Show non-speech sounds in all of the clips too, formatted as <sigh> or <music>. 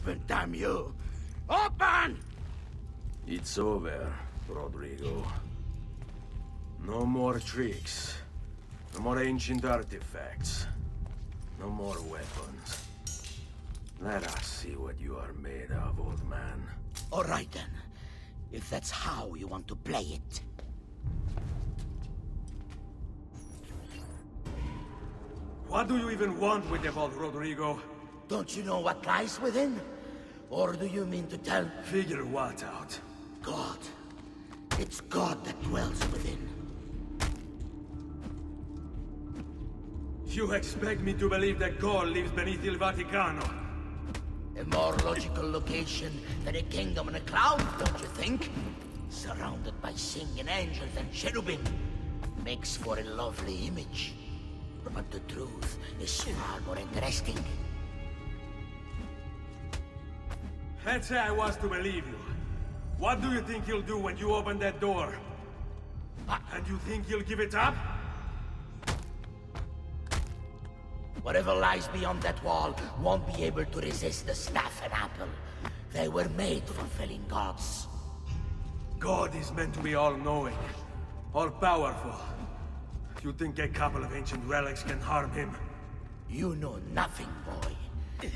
Open, damn you! Open! It's over, Rodrigo. No more tricks. No more ancient artifacts. No more weapons. Let us see what you are made of, old man. All right then. If that's how you want to play it. What do you even want with the vault, Rodrigo? Don't you know what lies within? Or do you mean to tell Figure what out? God? It's God that dwells within. You expect me to believe that God lives beneath Il Vaticano? A more logical location than a kingdom in a cloud, don't you think? Surrounded by singing angels and cherubim. Makes for a lovely image. But the truth is far more interesting. Let's say I was to believe you. What do you think you'll do when you open that door? And you think you'll give it up? Whatever lies beyond that wall won't be able to resist the staff and apple. They were made for felling gods. God is meant to be all-knowing, all-powerful. You think a couple of ancient relics can harm him? You know nothing, boy.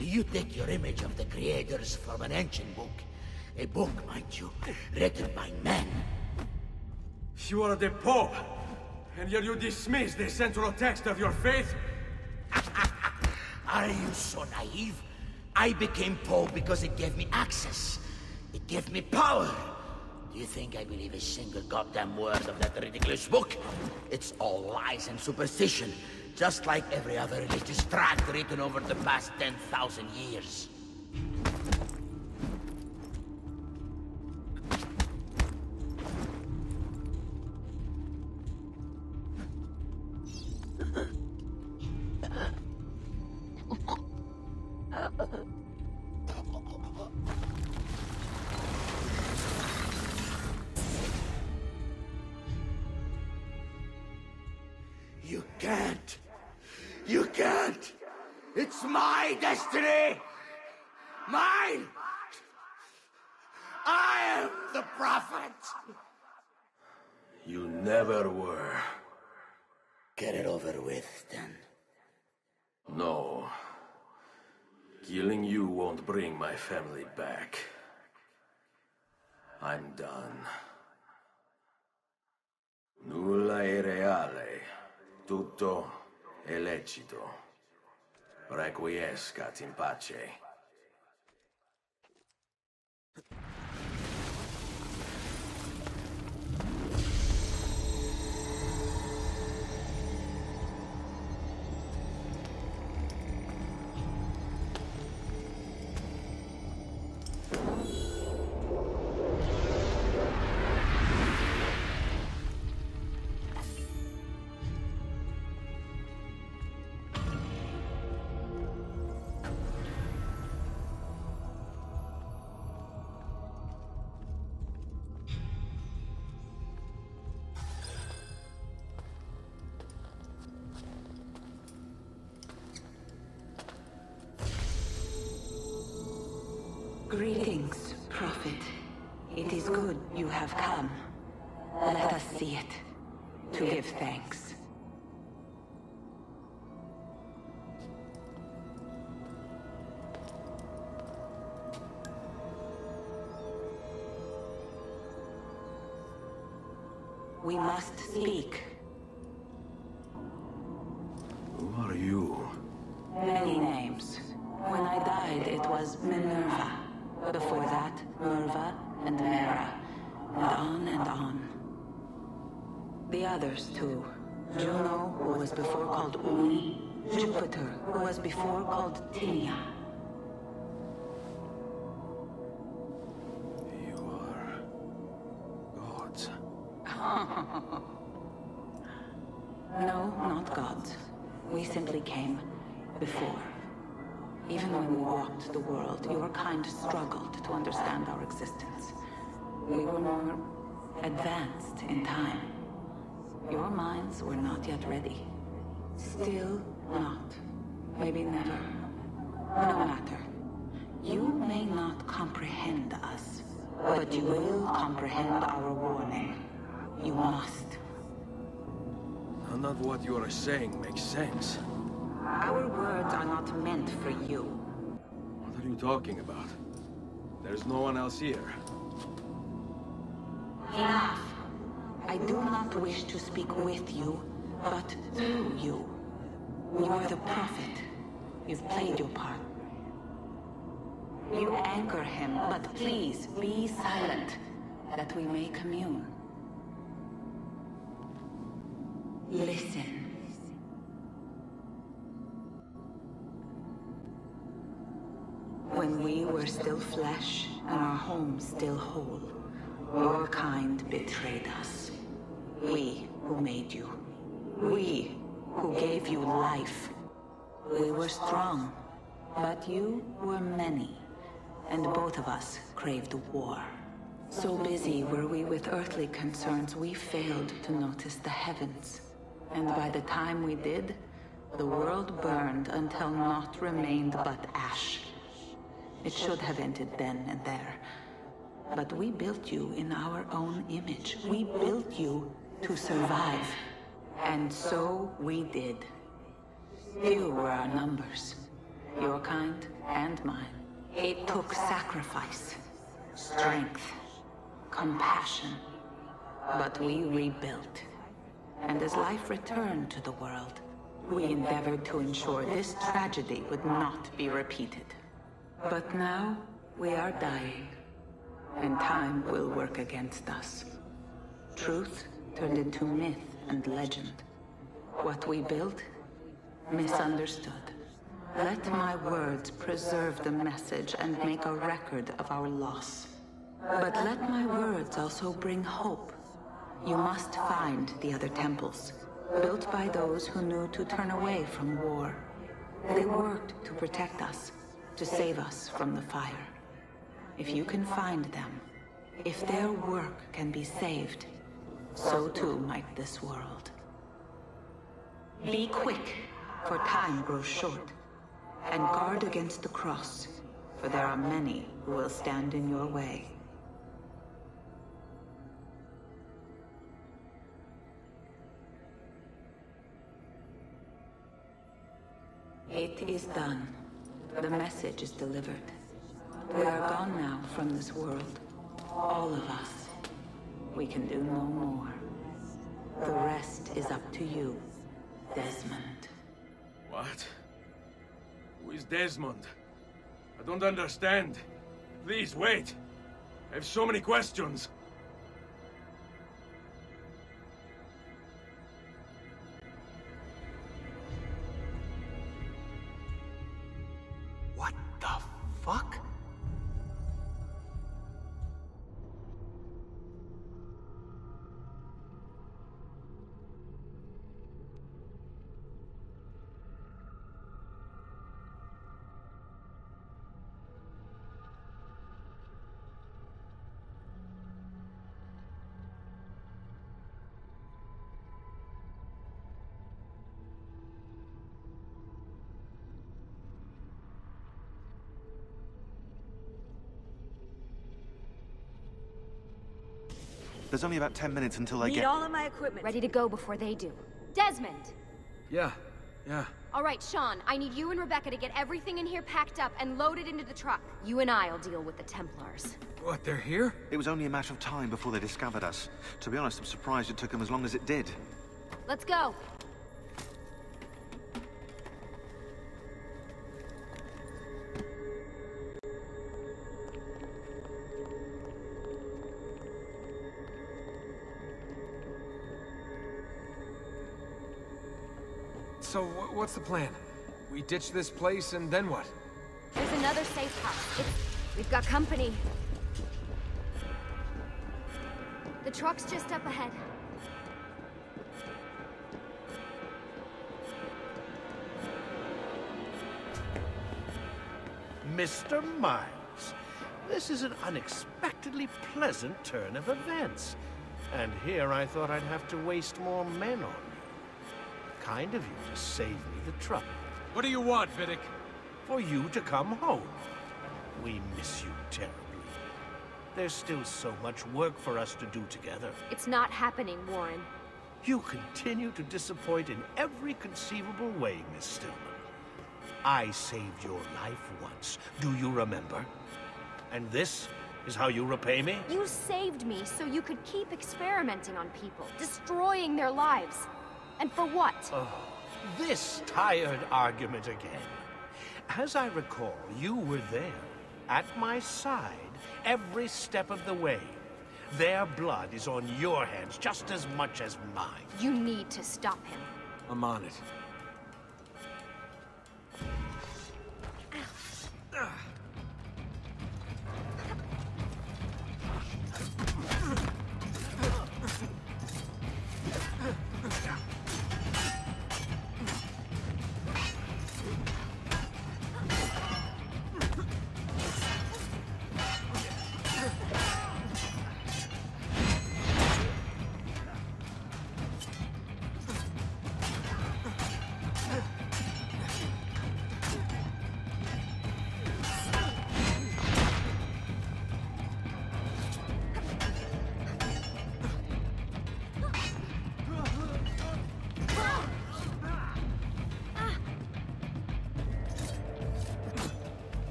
You take your image of the creators from an ancient book. A book, mind you, written by men. You are the Pope, and yet you dismiss the central text of your faith? <laughs> Are you so naive? I became Pope because it gave me access. It gave me power. Do you think I believe a single goddamn word of that ridiculous book? It's all lies and superstition, just like every other religious tract written over the past 10,000 years. <laughs> You can't. You can't. It's my destiny. Mine. I am the prophet. You never were. Get it over with, then. No. Killing you won't bring my family back. I'm done. Nulla è reale. Tutto è lecito. Requiescat in pace. Have come. Let us see it, to give thanks. We must speak. Who are you? Many names. When I died, it was Minerva. Before that, Menrva and Mera. And on and on. The others, too. Juno, who was before called Uni. Jupiter, who was before called Tinia. You are... gods. <laughs> No, not gods. We simply came before. Even when we walked the world, your kind struggled to understand our existence. We were more advanced in time. Your minds were not yet ready. Still not. Maybe never. No matter. You may not comprehend us. But you will comprehend our warning. You must. None of what you are saying makes sense. Our words are not meant for you. What are you talking about? There's no one else here. Enough. I do not wish to speak with you, but through you. You are the prophet. You've played your part. You anchor him, but please be silent, that we may commune. Listen. When we were still flesh and our home still whole, your kind betrayed us. We who made you. We who gave you life. We were strong, but you were many, and both of us craved war. So busy were we with earthly concerns, we failed to notice the heavens. And by the time we did, the world burned until naught remained but ash. It should have ended then and there. But we built you in our own image. We built you to survive. And so we did. Few were our numbers. Your kind and mine. It took sacrifice, strength, compassion. But we rebuilt. And as life returned to the world, we endeavored to ensure this tragedy would not be repeated. But now, we are dying. And time will work against us. Truth turned into myth and legend. What we built, misunderstood. Let my words preserve the message and make a record of our loss. But let my words also bring hope. You must find the other temples, built by those who knew to turn away from war. They worked to protect us, to save us from the fire. If you can find them, if their work can be saved, so too might this world. Be quick, for time grows short. And guard against the cross, for there are many who will stand in your way. It is done. The message is delivered. We are gone now from this world. All of us. We can do no more. The rest is up to you, Desmond. What? Who is Desmond? I don't understand. Please, wait. I have so many questions. There's only about 10 minutes until I Need get... all of my equipment. Ready to go before they do. Desmond! Yeah, yeah. All right, Shaun, I need you and Rebecca to get everything in here packed up and loaded into the truck. You and I'll deal with the Templars. What, they're here? It was only a matter of time before they discovered us. To be honest, I'm surprised it took them as long as it did. Let's go. So, wh- what's the plan? We ditch this place and then what? There's another safe house. It's... We've got company. The truck's just up ahead. Mr. Miles, this is an unexpectedly pleasant turn of events. And here I thought I'd have to waste more men on you. Kind of you to save me the trouble. What do you want, Vidic? For you to come home. We miss you terribly. There's still so much work for us to do together. It's not happening, Warren. You continue to disappoint in every conceivable way, Miss Stillman. I saved your life once. Do you remember? And this is how you repay me? You saved me so you could keep experimenting on people, destroying their lives. And for what? Oh, this tired argument again. As I recall, you were there, at my side, every step of the way. Their blood is on your hands just as much as mine. You need to stop him. I'm on it.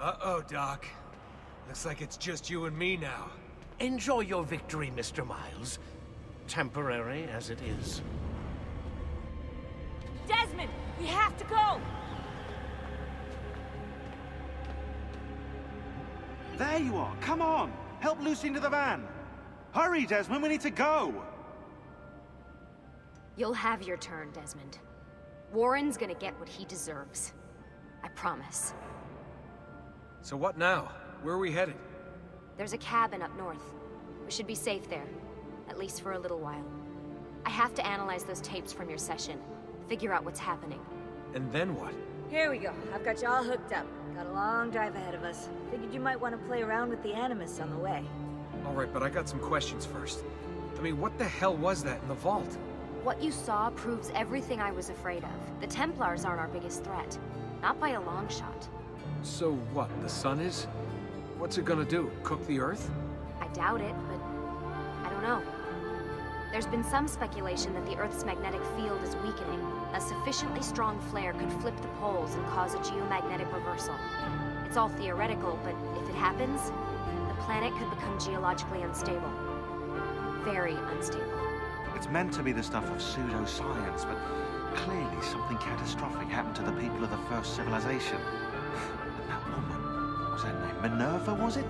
Uh-oh, Doc. Looks like it's just you and me now. Enjoy your victory, Mr. Miles. Temporary as it is. Desmond, we have to go! There you are. Come on. Help Lucy into the van. Hurry, Desmond. We need to go. You'll have your turn, Desmond. Warren's gonna get what he deserves. I promise. So what now? Where are we headed? There's a cabin up north. We should be safe there. At least for a little while. I have to analyze those tapes from your session. Figure out what's happening. And then what? Here we go. I've got you all hooked up. Got a long drive ahead of us. Figured you might want to play around with the Animus on the way. Alright, but I got some questions first. I mean, what the hell was that in the vault? What you saw proves everything I was afraid of. The Templars aren't our biggest threat. Not by a long shot. So what, the sun is? What's it gonna do? Cook the Earth? I doubt it, but I don't know. There's been some speculation that the Earth's magnetic field is weakening. A sufficiently strong flare could flip the poles and cause a geomagnetic reversal. It's all theoretical, but if it happens, the planet could become geologically unstable. Very unstable. It's meant to be the stuff of pseudoscience, but clearly something catastrophic happened to the people of the first civilization. Minerva, was it?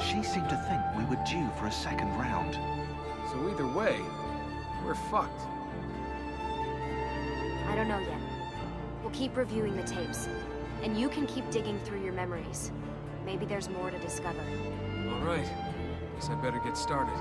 She seemed to think we were due for a second round. So either way, we're fucked. I don't know yet. We'll keep reviewing the tapes. And you can keep digging through your memories. Maybe there's more to discover. Alright. Guess I better get started.